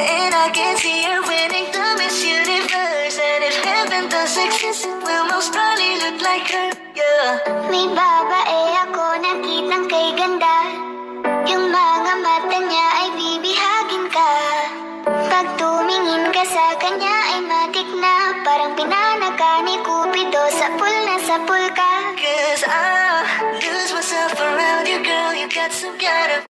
And I can see her winning the Miss Universe. And if heaven does exist, it will most probably look like her. Yeah. May babae ako nakitang kay ganda Yung mga mata niya ay bibihagin ka Pag tumingin ka sa kanya ay matik na Parang pinanaka ni Cupido sa pool na sa pool ka Cause I lose myself around you, girl. You got some kind of